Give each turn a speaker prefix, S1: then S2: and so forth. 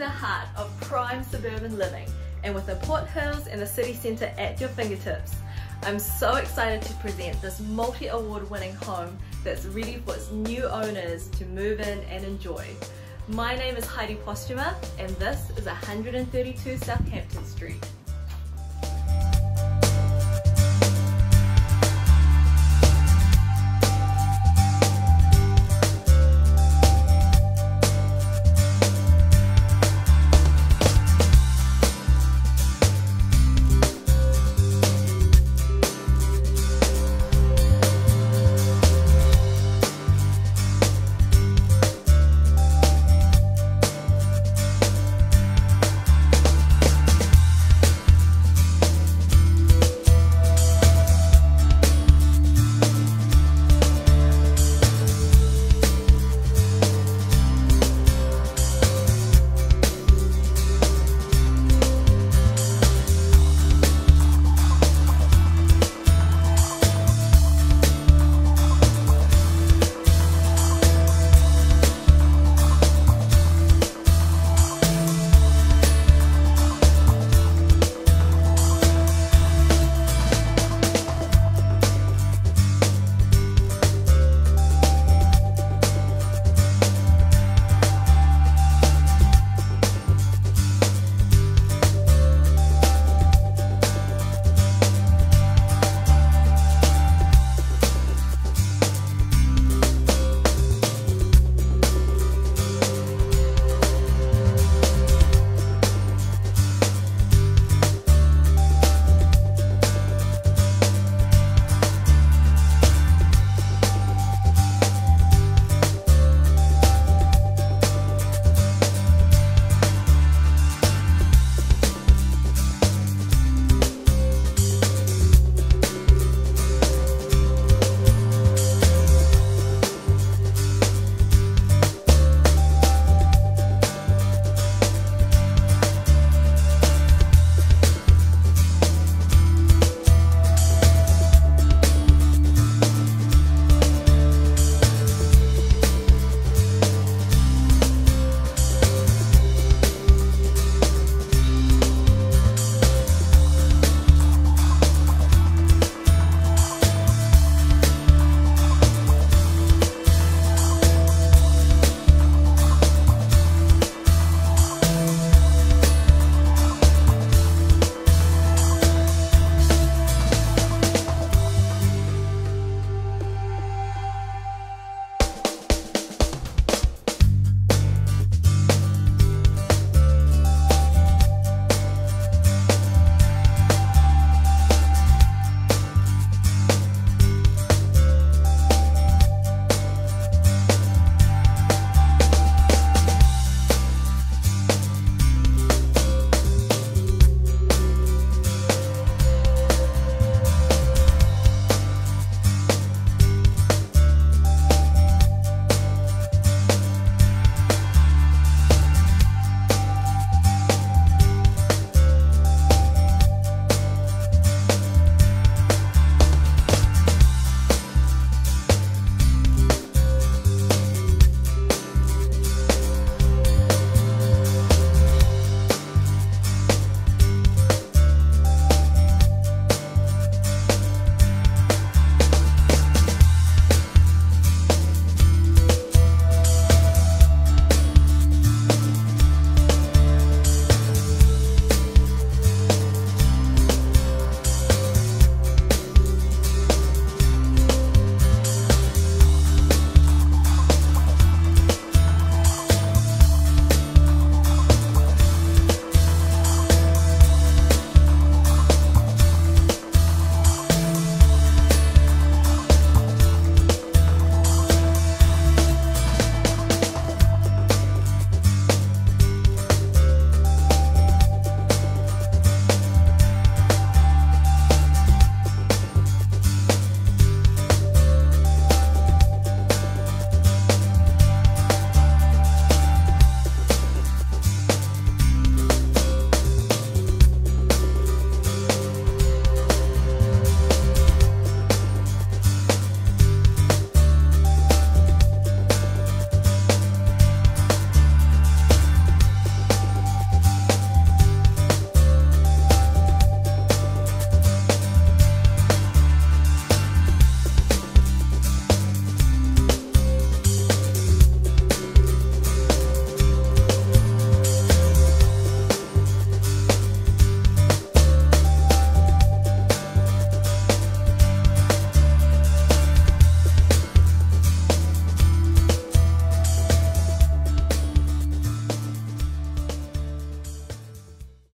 S1: The heart of prime suburban living and with the Port Hills and the city centre at your fingertips. I'm so excited to present this multi-award winning home that's ready for its new owners to move in and enjoy. My name is Heidi Postuma and this is 132 Southampton Street.